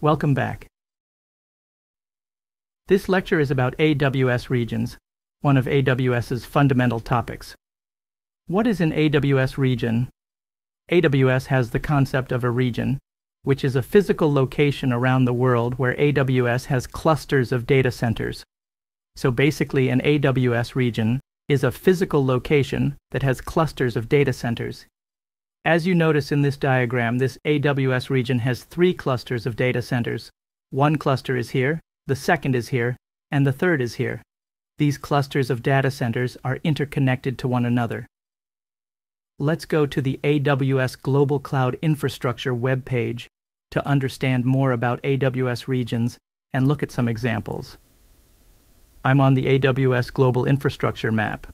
Welcome back. This lecture is about AWS regions, one of AWS's fundamental topics. What is an AWS region? AWS has the concept of a region, which is a physical location around the world where AWS has clusters of data centers. So basically, an AWS region is a physical location that has clusters of data centers. As you notice in this diagram, this AWS region has three clusters of data centers. One cluster is here, the second is here, and the third is here. These clusters of data centers are interconnected to one another. Let's go to the AWS Global Cloud Infrastructure web page to understand more about AWS regions and look at some examples. I'm on the AWS Global Infrastructure map.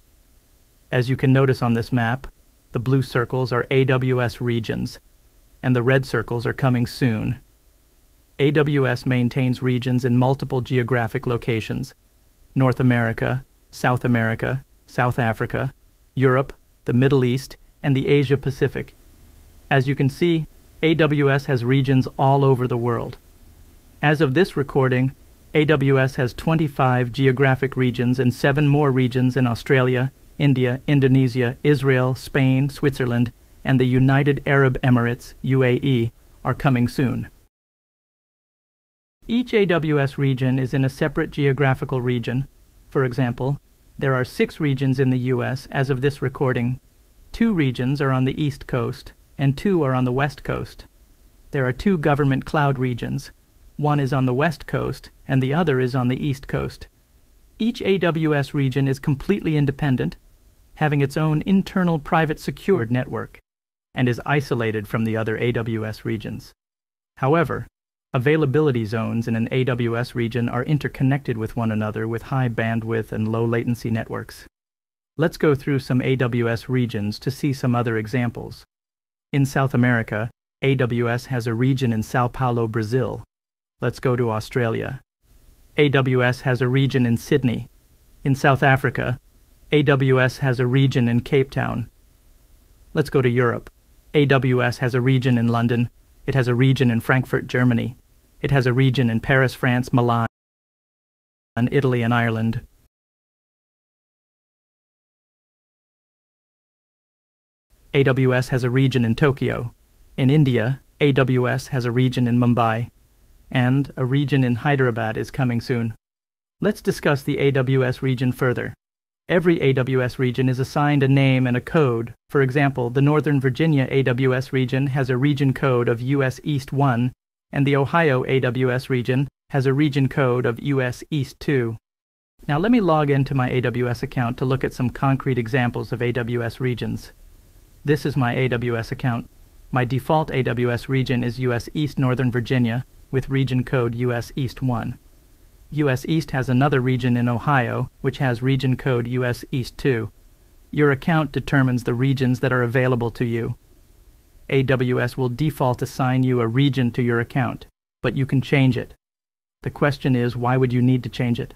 As you can notice on this map, the blue circles are AWS regions, and the red circles are coming soon. AWS maintains regions in multiple geographic locations North America, South America, South Africa, Europe, the Middle East, and the Asia Pacific. As you can see, AWS has regions all over the world. As of this recording, AWS has 25 geographic regions and seven more regions in Australia, India, Indonesia, Israel, Spain, Switzerland, and the United Arab Emirates, UAE, are coming soon. Each AWS region is in a separate geographical region. For example, there are six regions in the US as of this recording. Two regions are on the East Coast, and two are on the West Coast. There are two government cloud regions, one is on the west coast, and the other is on the east coast. Each AWS region is completely independent, having its own internal private secured network, and is isolated from the other AWS regions. However, availability zones in an AWS region are interconnected with one another with high bandwidth and low latency networks. Let's go through some AWS regions to see some other examples. In South America, AWS has a region in Sao Paulo, Brazil, Let's go to Australia. AWS has a region in Sydney. In South Africa, AWS has a region in Cape Town. Let's go to Europe. AWS has a region in London. It has a region in Frankfurt, Germany. It has a region in Paris, France, Milan, Italy, and Ireland. AWS has a region in Tokyo. In India, AWS has a region in Mumbai and a region in Hyderabad is coming soon. Let's discuss the AWS region further. Every AWS region is assigned a name and a code. For example, the Northern Virginia AWS region has a region code of US East 1, and the Ohio AWS region has a region code of US East 2. Now let me log into my AWS account to look at some concrete examples of AWS regions. This is my AWS account. My default AWS region is US East Northern Virginia, with region code US East 1. US East has another region in Ohio, which has region code US East 2. Your account determines the regions that are available to you. AWS will default assign you a region to your account, but you can change it. The question is, why would you need to change it?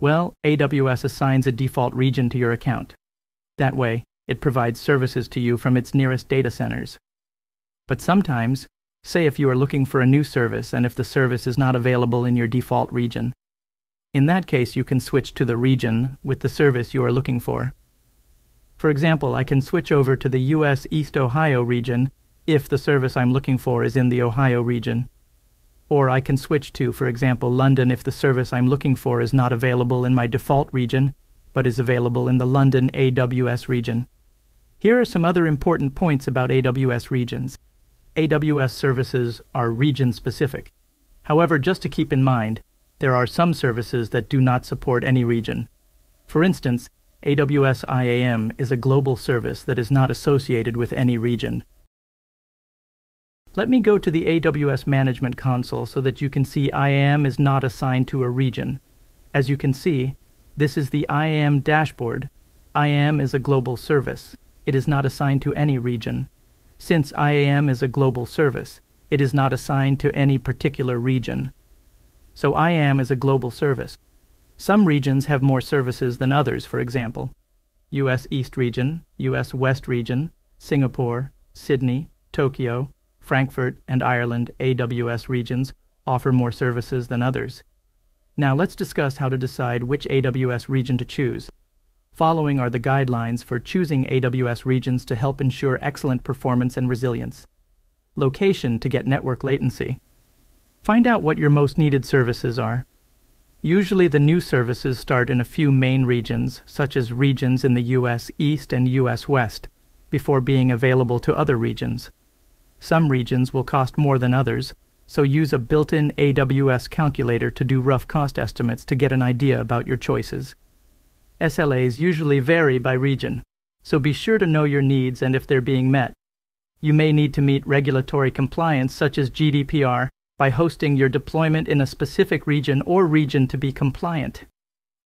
Well, AWS assigns a default region to your account. That way, it provides services to you from its nearest data centers. But sometimes, Say if you are looking for a new service and if the service is not available in your default region. In that case, you can switch to the region with the service you are looking for. For example, I can switch over to the US East Ohio region if the service I'm looking for is in the Ohio region. Or I can switch to, for example, London if the service I'm looking for is not available in my default region, but is available in the London AWS region. Here are some other important points about AWS regions. AWS services are region specific. However, just to keep in mind, there are some services that do not support any region. For instance, AWS IAM is a global service that is not associated with any region. Let me go to the AWS Management Console so that you can see IAM is not assigned to a region. As you can see, this is the IAM dashboard. IAM is a global service. It is not assigned to any region. Since IAM is a global service, it is not assigned to any particular region. So IAM is a global service. Some regions have more services than others, for example. US East Region, US West Region, Singapore, Sydney, Tokyo, Frankfurt, and Ireland AWS regions offer more services than others. Now let's discuss how to decide which AWS region to choose. Following are the guidelines for choosing AWS regions to help ensure excellent performance and resilience. Location to get network latency. Find out what your most needed services are. Usually the new services start in a few main regions, such as regions in the US East and US West, before being available to other regions. Some regions will cost more than others, so use a built-in AWS calculator to do rough cost estimates to get an idea about your choices. SLAs usually vary by region, so be sure to know your needs and if they're being met. You may need to meet regulatory compliance such as GDPR by hosting your deployment in a specific region or region to be compliant.